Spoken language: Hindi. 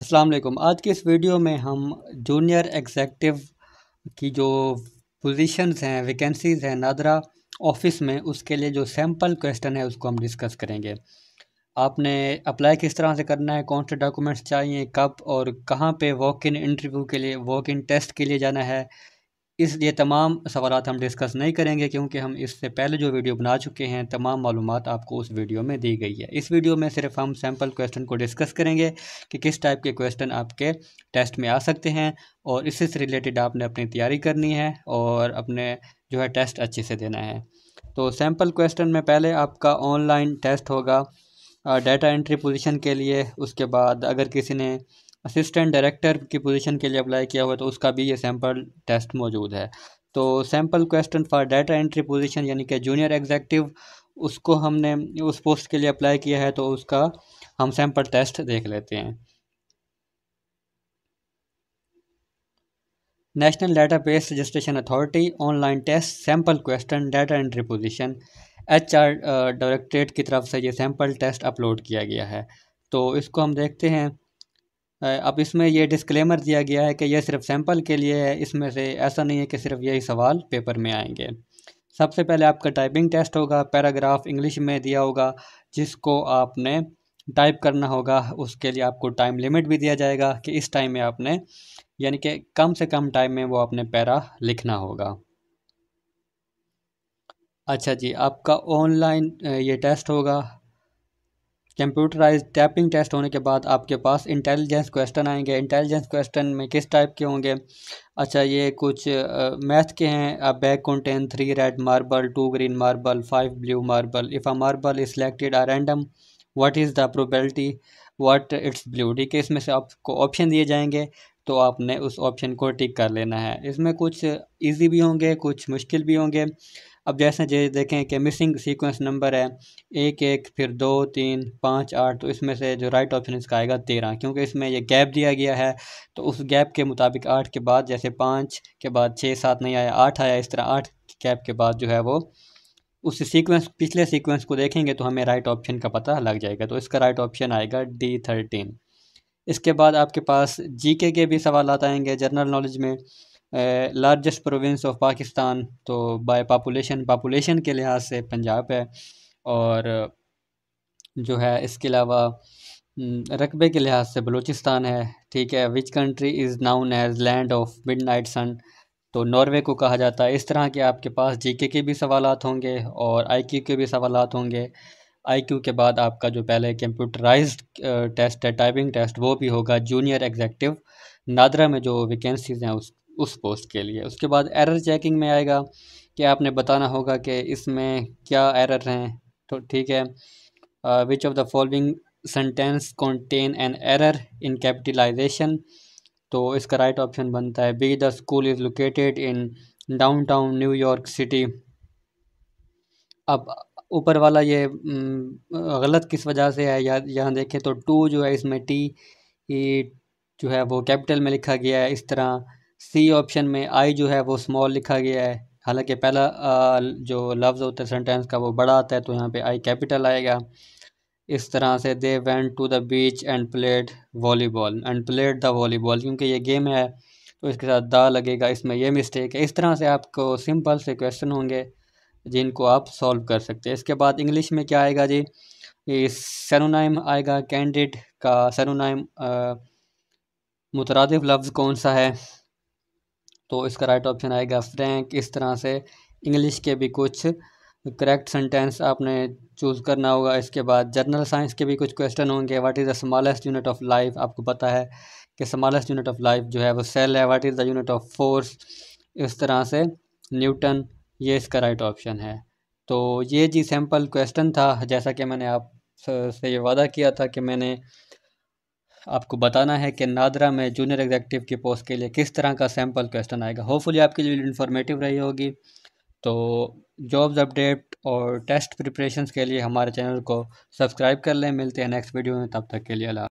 अस्सलाम वालेकुम। आज के इस वीडियो में हम जूनियर एग्जेक्टिव की जो पोजीशंस हैं वैकेंसीज हैं नादरा ऑफ़िस में, उसके लिए जो सैंपल क्वेश्चन है, उसको हम डिस्कस करेंगे। आपने अप्लाई किस तरह से करना है, कौन से डॉक्यूमेंट्स चाहिए, कब और कहाँ पे वॉक इन इंटरव्यू के लिए वॉक इन टेस्ट के लिए जाना है इसलिए तमाम सवाल हम डिस्कस नहीं करेंगे क्योंकि हम इससे पहले जो वीडियो बना चुके हैं, तमाम मालूम आपको उस वीडियो में दी गई है। इस वीडियो में सिर्फ़ हम सैंपल क्वेश्चन को डिस्कस करेंगे कि किस टाइप के क्वेश्चन आपके टेस्ट में आ सकते हैं और इससे रिलेटेड आपने अपनी तैयारी करनी है और अपने जो है टेस्ट अच्छे से देना है। तो सैंपल क्वेश्चन में पहले आपका ऑनलाइन टेस्ट होगा डाटा एंट्री पोजीशन के लिए, उसके बाद अगर किसी ने असिस्टेंट डायरेक्टर की पोजीशन के लिए अप्लाई किया हुआ तो उसका भी ये सैंपल टेस्ट मौजूद है। तो sample question for data entry position, यानी कि जूनियर एग्जेक्टिव, उसको हमने उस पोस्ट के लिए अप्लाई किया है तो उसका हम सैंपल टेस्ट देख लेते हैं। National database registration authority online test sample question data entry position H R directorate की तरफ़ से ये सैंपल टेस्ट अपलोड किया गया है। तो इसको हम देखते हैं। अब इसमें यह डिस्क्लेमर दिया गया है कि यह सिर्फ़ सैंपल के लिए है। इसमें से ऐसा नहीं है कि सिर्फ़ यही सवाल पेपर में आएँगे। सबसे पहले आपका टाइपिंग टेस्ट होगा पैराग्राफ इंग्लिश में दिया होगा, जिसको आपने टाइप करना होगा, उसके लिए आपको टाइम लिमिट भी दिया जाएगा कि इस टाइम में आपने, यानी कि कम से कम टाइम में वो आपने पैरा लिखना होगा। अच्छा जी, आपका ऑनलाइन ये टेस्ट होगा। कंप्यूटराइज टैपिंग टेस्ट होने के बाद आपके पास इंटेलिजेंस क्वेश्चन आएँगे। इंटेलिजेंस क्वेश्चन में किस टाइप के होंगे? अच्छा ये कुछ मैथ के हैं। अब bag contain three red marble two green marble five blue marble if a marble is selected a random what is the probability what it's blue ठीक है, इसमें से आपको ऑप्शन दिए जाएँगे। तो आपने उस ऑप्शन को टिक कर लेना है। इसमें कुछ इजी भी होंगे, कुछ मुश्किल भी होंगे। अब जैसे जे देखें कि मिसिंग सीक्वेंस नंबर है, एक एक, फिर दो, तीन, पाँच, आठ तो इसमें से जो राइट ऑप्शन इसका आएगा तेरह। क्योंकि इसमें ये गैप दिया गया है तो उस गैप के मुताबिक आठ के बाद जैसे पाँच के बाद छः, सात नहीं आया, आठ आया, इस तरह आठ गैप के बाद जो है वो उस सीक्वेंस पिछले सीक्वेंस को देखेंगे तो हमें राइट ऑप्शन का पता लग जाएगा। तो इसका राइट ऑप्शन आएगा डी थर्टीन इसके बाद आपके पास जीके के भी सवाल आएँगे जनरल नॉलेज में लार्जेस्ट प्रोविंस ऑफ़ पाकिस्तान तो बाय पॉपुलेशन पॉपुलेशन के लिहाज से पंजाब है, और जो है इसके अलावा रकबे के लिहाज से बलूचिस्तान है, ठीक है which country is known as land of midnight sun तो नॉर्वे को कहा जाता है। इस तरह के आपके पास जीके के भी सवाल होंगे और आईक्यू के भी सवाल होंगे। आईक्यू के बाद आपका जो पहले कंप्यूटराइज्ड टेस्ट है टाइपिंग टेस्ट वो भी होगा जूनियर एग्जेक्टिव नादरा में जो वैकेंसीज़ हैं उस उस पोस्ट के लिए। उसके बाद एरर चेकिंग में आएगा कि आपने बताना होगा कि इसमें क्या एरर हैं। तो ठीक है which of the following sentence contain an error in capitalization तो इसका राइट right ऑप्शन बनता है B the school is located in downtown New York city अब ऊपर वाला ये गलत किस वजह से है? या, यहाँ देखें तो टू जो है इसमें टी जो है वो कैपिटल में लिखा गया है, इस तरह। सी ऑप्शन में आई जो है वो स्मॉल लिखा गया है। हालाँकि पहला जो लफ्ज़ होता है सेंटेंस का वो बड़ा आता है तो यहाँ पे आई कैपिटल आएगा। इस तरह से they went to the beach and played volleyball, and played the volleyball, क्योंकि ये गेम है तो इसके साथ दा लगेगा, इसमें यह मिस्टेक है। इस तरह से आपको सिंपल से क्वेश्चन होंगे। जिनको आप सॉल्व कर सकते हैं। इसके बाद इंग्लिश में क्या आएगा जी? ये सरोनाइम आएगा कैंडिड का सरोनाइम मुतरद लफ्ज़ कौन सा है? तो इसका राइट ऑप्शन आएगा फ्रैंक इस तरह से इंग्लिश के भी कुछ करेक्ट सेंटेंस आपने चूज़ करना होगा। इसके बाद जर्नल साइंस के भी कुछ क्वेश्चन होंगे। What is the smallest unit of life आपको पता है कि स्मॉलेस्ट यूनिट ऑफ़ लाइफ जो है वो सेल है। What is the unit of force इस तरह से न्यूटन ये इसका राइट ऑप्शन है। तो ये जी सैंपल क्वेश्चन था, जैसा कि मैंने आप से ये वादा किया था कि मैंने आपको बताना है कि नादरा में जूनियर एग्जेक्टिव की पोस्ट के लिए किस तरह का सैंपल क्वेश्चन आएगा। होपफुली आपके लिए इन्फॉर्मेटिव रही होगी। तो जॉब्स अपडेट और टेस्ट प्रिपरेशंस के लिए हमारे चैनल को सब्सक्राइब कर लें। मिलते हैं नेक्स्ट वीडियो में, तब तक के लिए अला